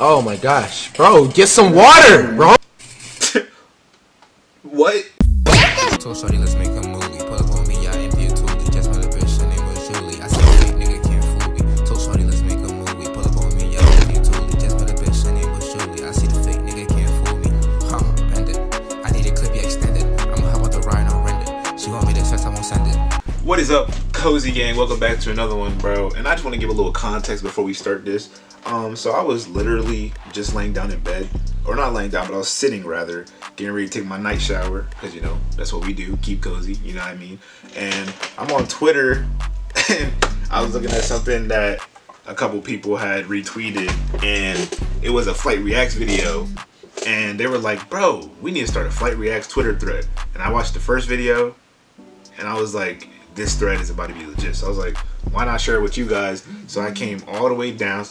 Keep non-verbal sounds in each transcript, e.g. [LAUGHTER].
Oh my gosh, bro, get some water, bro. [LAUGHS] What? Told Shorty, let's make a movie. Pull up on me, I empty a toolie. Just met a bitch, her name was Julie. I said, fake nigga can't fool me. Told Shorty, let's make a movie. Pull up on me, I empty a toolie. Just met a bitch, her name was Julie. I see the fake nigga can't fool me. Huh, bend it. I need a clip, you extended. I'ma hop out the ride and render. She want me this fast, I won't send it. What is up, Cozy Gang? Welcome back to another one, bro. And I just want to give a little context before we start this. Um, so I was literally just laying down in bed, or not laying down, but I was sitting rather, getting ready to take my night shower, because you know that's what we do, keep cozy. You know what I mean? And I'm on Twitter, [LAUGHS] and I was looking at something that a couple people had retweeted, and it was a Flight Reacts video, and they were like, "Bro, we need to start a Flight Reacts Twitter thread." And I watched the first video, and I was like, this thread is about to be legit. So I was like, why not share it with you guys? So I came all the way down.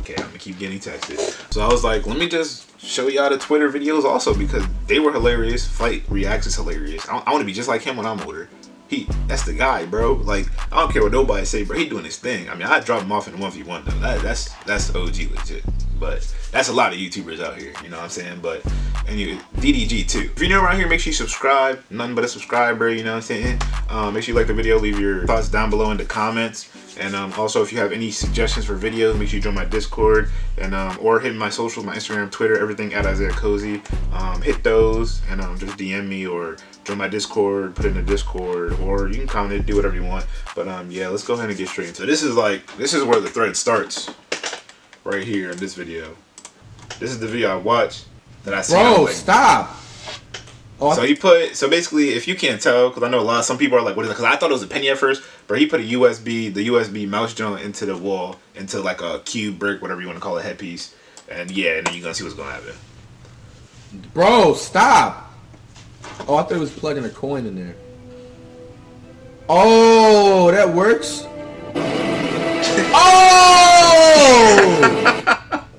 Okay, I'm gonna keep getting texted. So I was like, let me just show y'all the Twitter videos also because they were hilarious. Flight Reacts is hilarious. I, I want to be just like him when I'm older. He, that's the guy, bro. Like, I don't care what nobody say, bro. He doing his thing. I mean, I drop him off in a one v one though. That, that's that's OG legit. But that's a lot of YouTubers out here. You know what I'm saying? But anyway, DDG too. If you're new around here, make sure you subscribe. Nothing but a subscriber. You know what I'm saying? Um, make sure you like the video. Leave your thoughts down below in the comments. And um, also, if you have any suggestions for videos, make sure you join my Discord and um, or hit my socials, my Instagram, Twitter, everything at Isiah Cozy. Um, hit those and um, just DM me or join my Discord, put in the Discord, or you can comment it, do whatever you want. But um, yeah, let's go ahead and get straight into. it. This is like this is where the thread starts, right here in this video. This is the video I watched that I. I Bro, stop. Oh, so he put so basically, if you can't tell, because I know a lot, Of, some people are like, "What is it?" Because I thought it was a penny at first, but he put a USB, the USB mouse joint into the wall, into like a cube brick, whatever you want to call it, headpiece, and yeah, and then you're gonna see what's gonna happen. Bro, stop. Oh, I thought it was plugging a coin in there. Oh, that works? [LAUGHS] oh!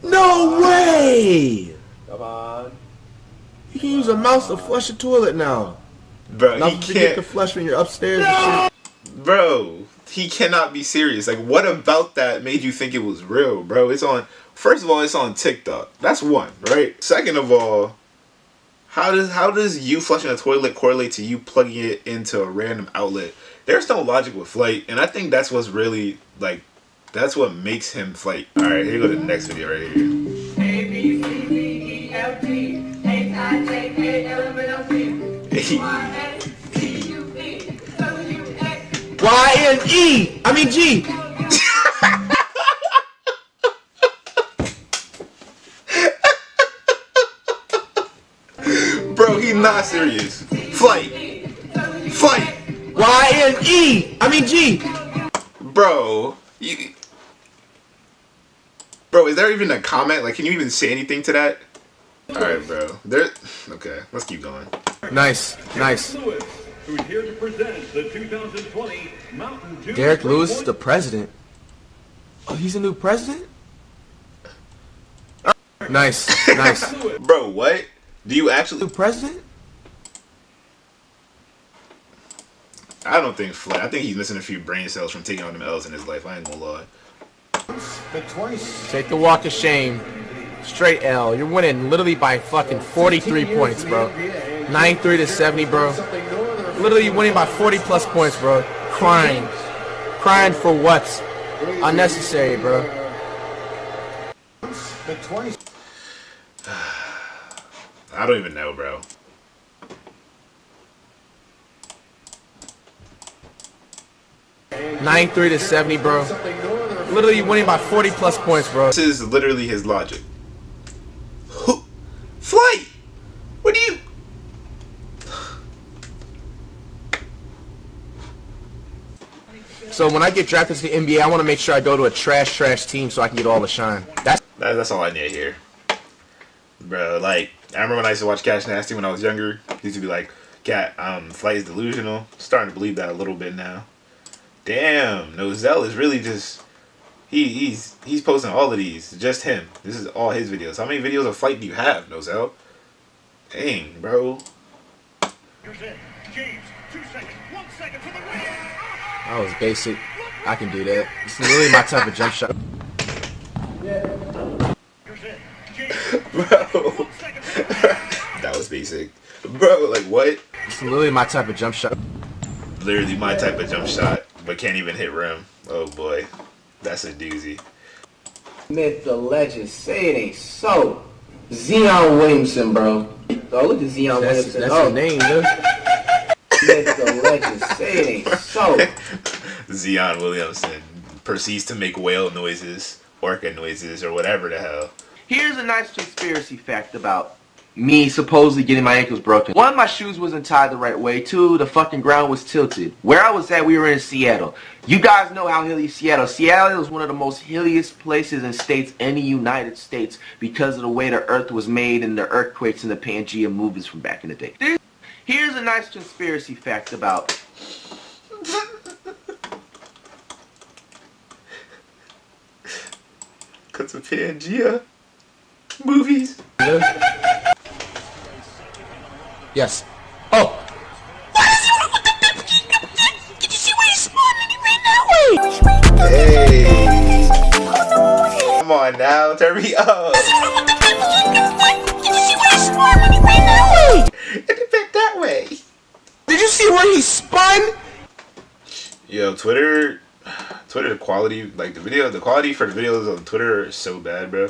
No way! Come on. You can use a mouse to flush a toilet now. Bro, Not he can't, to flush when you're upstairs and bro. He cannot be serious. Like, what about that made you think it was real, bro? It's on. First of all, it's on TikTok. That's one, right? Second of all, how does how does you flushing a toilet correlate to you plugging it into a random outlet? There's no logic with flight, and I think that's what's really like. That's what makes him Flight. All right, here go to the next video right here. A B C D E F G H I J K L M N O P Y N T U V W X Y N E. I mean G. Bro, he's not serious. Flight, flight. Y N E. I mean G. Bro, you, bro, is there even a comment? Like, can you even say anything to that? All right, bro. There. Okay, let's keep going. Nice, nice. Lewis, who's here to present the 2020 Mountain Dew Derek Lewis is the president. Oh, he's a new president? Nice, nice. [LAUGHS] Bro, what? Do you actually? new president? I don't think Flight. I think he's missing a few brain cells from taking on them L's in his life. I ain't gonna lie. Take the walk of shame. Straight L. You're winning literally by fucking 43 points, bro. 93 to 70, bro. Literally winning by 40 plus points, bro. Crying. Crying for what? Unnecessary, bro. [SIGHS] I don't even know, bro. Ninety-three to 70, bro. Literally winning by 40 plus points, bro. This is literally his logic. Who? Flight. What do you? So when I get drafted to the NBA, I want to make sure I go to a trash, trash team so I can get all the shine. That's That, that's all I need here, bro. Like I remember when I used to watch Cash Nasty when I was younger. He used to be like, "Cat, um, flight is delusional." Starting to believe that a little bit now. Damn, Nozel is really just he he's he's posting all of these. Just him. This is all his videos. How many videos of flight do you have, Nozel? Dang, bro. James, two seconds, one second for the win. that was basic. I can do that. It's literally my type of jump shot. [LAUGHS] Bro. [LAUGHS] that was basic. Bro, like what? It's literally my type of jump shot. Literally my type of jump shot, but can't even hit rim. Oh boy. That's a doozy. Myth, the legend, say it ain't so. Zion Williamson, bro. Oh, look at Zion That's, Williamson. that's oh, your name, dude. Myth, the legend, say it ain't so. [LAUGHS] Zion Williamson proceeds to make whale noises, orca noises, or whatever the hell. Here's a nice conspiracy fact about me supposedly getting my ankles broken. One, my shoes wasn't tied the right way. Two, the fucking ground was tilted. Where I was at, we were in Seattle. You guys know how hilly Seattle. Seattle is one of the most hilliest places and states in the United States because of the way the earth was made and the earthquakes and the Pangea movies from back in the day. There's- Here's a nice conspiracy fact about [LAUGHS] Cause of Pangea movies. Yes. Oh, Why does he want to put the Did you see where he spun when he went away? Hey. Come on now, turn me up. It back that way. did you see where he spun? Yo, Twitter, Twitter the quality, like the video, the quality for the videos on Twitter is so bad, bro.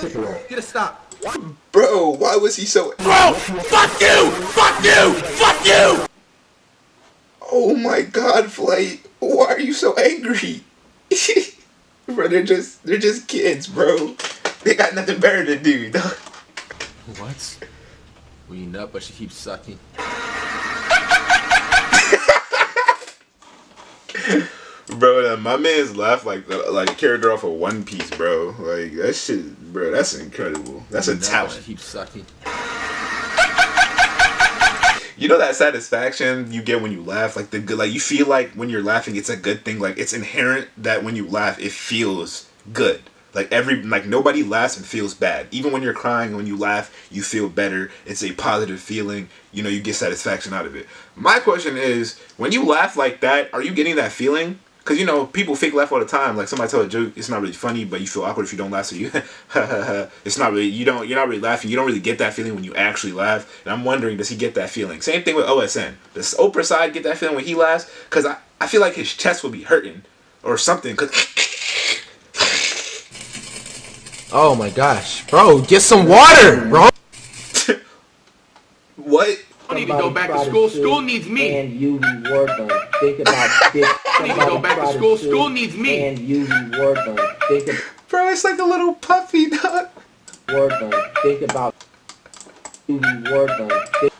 Get a stop. Bro, why was he so? Bro, fuck you! Fuck you! Fuck you! Oh my God, Flight, why are you so angry? [LAUGHS] bro, they're just, they're just kids, bro. They got nothing better to do. dog. What? We nut, but she keeps sucking. My man's laugh like like a character off of One Piece, bro. Like that shit, bro. That's incredible. That's a talent. sucking. You know that satisfaction you get when you laugh, like the good, like you feel like when you're laughing, it's a good thing. Like it's inherent that when you laugh, it feels good. Like every, like nobody laughs and feels bad. Even when you're crying, when you laugh, you feel better. It's a positive feeling. You know, you get satisfaction out of it. My question is, when you laugh like that, are you getting that feeling? Because you know, people fake laugh all the time. Like somebody tell a joke, it's not really funny, but you feel awkward if you don't laugh. So you, [LAUGHS] it's not really you don't you're not really laughing. You don't really get that feeling when you actually laugh. And I'm wondering, does he get that feeling? Same thing with OSN. Does Oprah side get that feeling when he laughs? Because I, I feel like his chest would be hurting or something. Cause Oh my gosh. Bro, get some water, bro. [LAUGHS] what? I need to go back to school. School needs me. And you reward them. Think about this. [LAUGHS] I need to go back to school. School needs me. And you reward them. Think Bro, it's like a little puffy dog. reward them. Think about you reward them. Think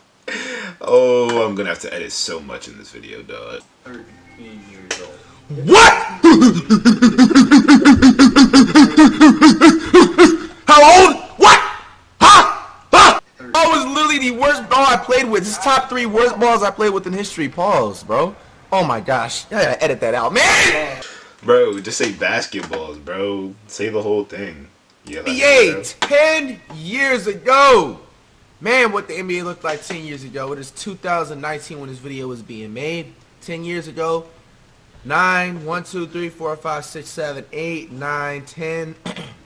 Oh, I'm gonna have to edit so much in this video, dog. What? [LAUGHS] How old? What? Huh? Huh? Oh, it was literally the worst ball I played with. It's top three worst balls I played with in history. Pause, bro. Oh my gosh. I gotta edit that out, man. Bro, just say basketballs, bro. Say the whole thing. Yeah. like NBA 10 years ago. Man, what the NBA looked like 10 years ago. It is 2019 when this video was being made. 10 years ago. 9, 1, 2, 3, 4, 5, 6, 7, 8, 9, 10.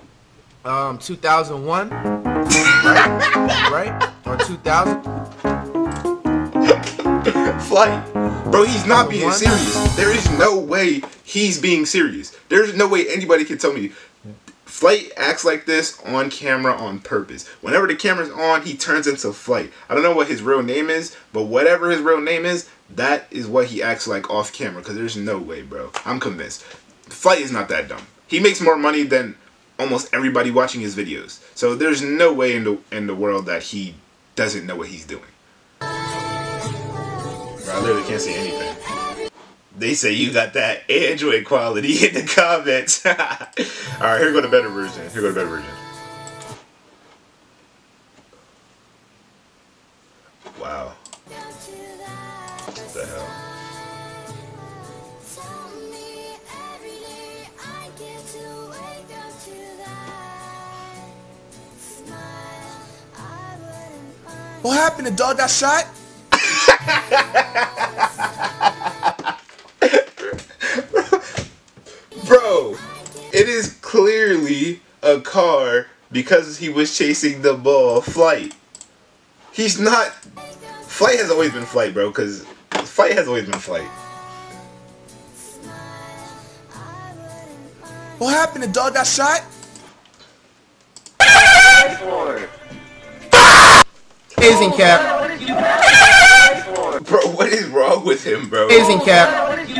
[CLEARS THROAT] um, 2001. Right? right? Or 2000. Flight. Bro, he's not being serious. There is no way he's being serious. There's no way anybody can tell me. Flight acts like this on camera on purpose. Whenever the camera's on, he turns into Flight. I don't know what his real name is, but whatever his real name is, that is what he acts like off camera. Because there's no way, bro. I'm convinced. Flight is not that dumb. He makes more money than almost everybody watching his videos. So there's no way in the in the world that he doesn't know what he's doing. Bro, literally can't see anything. They say you got that Android quality in the comments. [LAUGHS] All right, here we go the better version. Here go the better version. Wow. What the hell? What happened? The dog got shot? [LAUGHS] Bro, it is clearly a car because he was chasing the ball. Flight. He's not. Flight has always been flight, bro. Because flight has always been flight. What happened? The dog got shot? Amazing cap. [LAUGHS] Bro, what is wrong with him, bro? Amazing cap. [LAUGHS]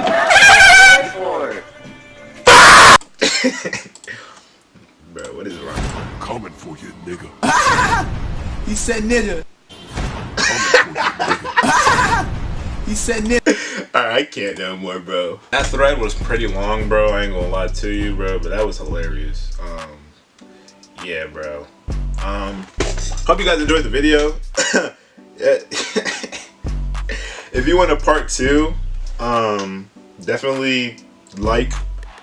Bro, what is wrong? Coming for you, nigga. [LAUGHS] He said nigga. he said nigga. Alright, I can't no more, bro. That thread was pretty long, bro. I ain't gonna lie to you, bro, but that was hilarious. Um, yeah, bro. Um, hope you guys enjoyed the video. Yeah. If you want a part two, um, definitely like,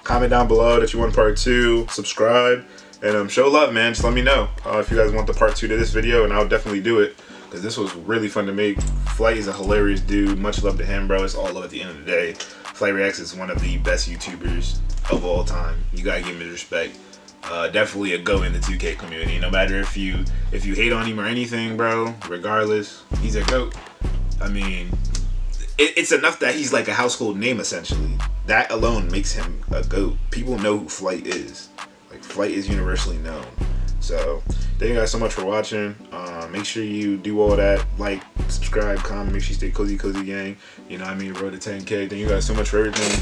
comment down below that you want part two, subscribe, and um, show love, man. Just let me know uh, if you guys want the part two to this video, and I'll definitely do it because this was really fun to make. Flight is a hilarious dude. Much love to him, bro. It's all love at the end of the day. Flight Reacts is one of the best YouTubers of all time. You gotta give him his respect. Uh, definitely a go in the 2K community. No matter if you if you hate on him or anything, bro. Regardless, he's a goat. I mean, it, it's enough that he's like a household name essentially. That alone makes him a goat. People know who Flight is. Like Flight is universally known. So thank you guys so much for watching. Uh, make sure you do all that. Like, subscribe, comment. Make sure you stay cozy, cozy gang. You know what I mean? Road to 10K. Thank you guys so much for everything.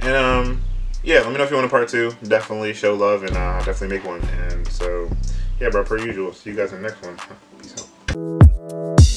And um, yeah, let me know if you want a part two. Definitely show love and uh, definitely make one. And so, yeah, bro, per usual. See you guys in the next one. Peace out.